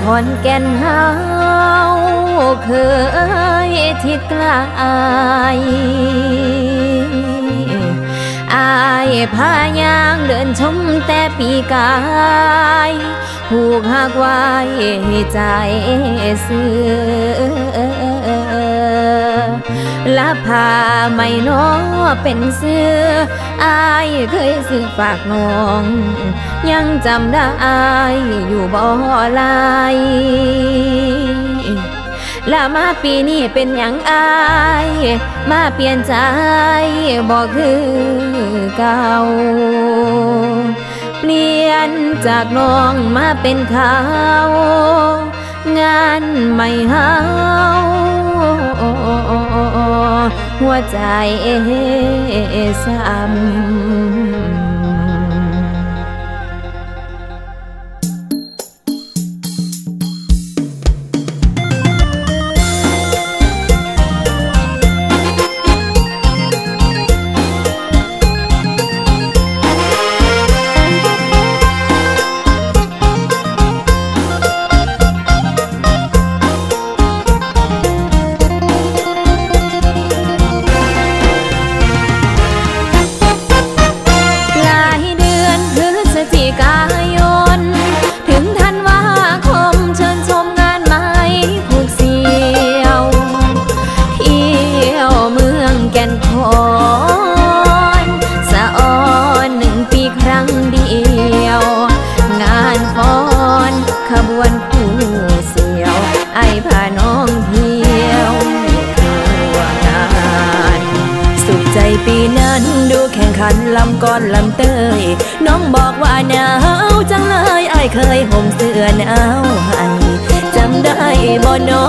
ขอนแก่นเฮาเคยทิดกลายอายพายางเดินชมแต่ปีกายผูกหักไว้ใจเสือ ละพาไม่น้อเป็นเสืออายเคยซื้อฝากน้อง ยังจำได้อยู่บ่อลายและมาปีนี้เป็นอย่างอาย มาเปลี่ยนใจบอกคือเก่า เปลี่ยนจากน้องมาเป็นเขา งานไม่เฮา หัวใจซ้ำ ใจปีนั้นดูแข่งขันลำก้อนลำเตย น้องบอกว่าหนาวจังเลยไอเคยห่มเสื้อหนาวให้จำได้บ่นอ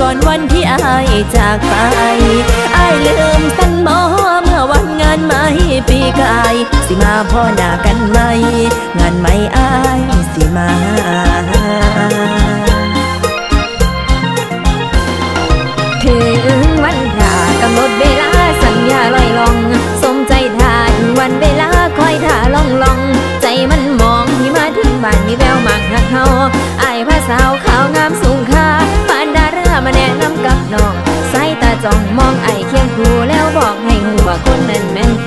ก่อนวันที่ไอจากไปไอลืมสันบ่เมื่อวันงานไหมปีกาย สิมาพ่อหน้ากันไหม งานไมีแววมากหักเขาไอายพระสาวขาวงามสูงค่าผ่านดารามาแนะนำกับน้องสายตาจ้องมองไอายเคียงคู่แล้วบอกให้หูว่าคนนั้นแม่นแฟ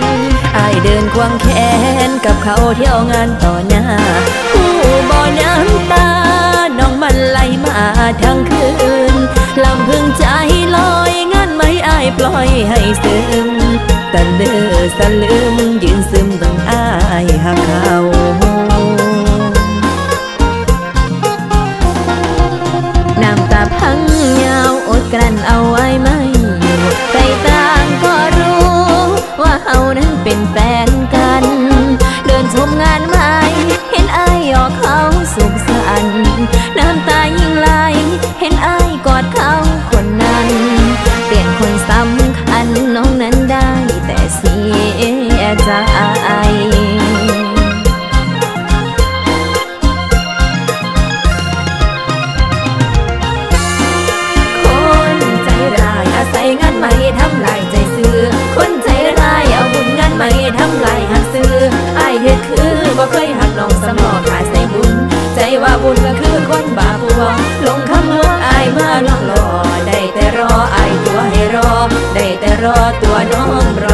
นไอายเดินควงแขนกับเขาเที่ยวงานต่อหน้าผู้บ่อน้ำตา น้องมันไหลมาทั้งคืนลำพึงใจลอยงานไม่อายปล่อยให้ซึมตะเลือสะลืมยืน เอาไว้ไม่อ เฮ็ดคือบ่เคยหักน้องสมอขาดใส่บุญ ใจว่าบุญก็คือคนบาปวงลงคำลวงอายมาลองรอ ได้แต่รออายตัวให้รอ ได้แต่รอตัวน้องรอ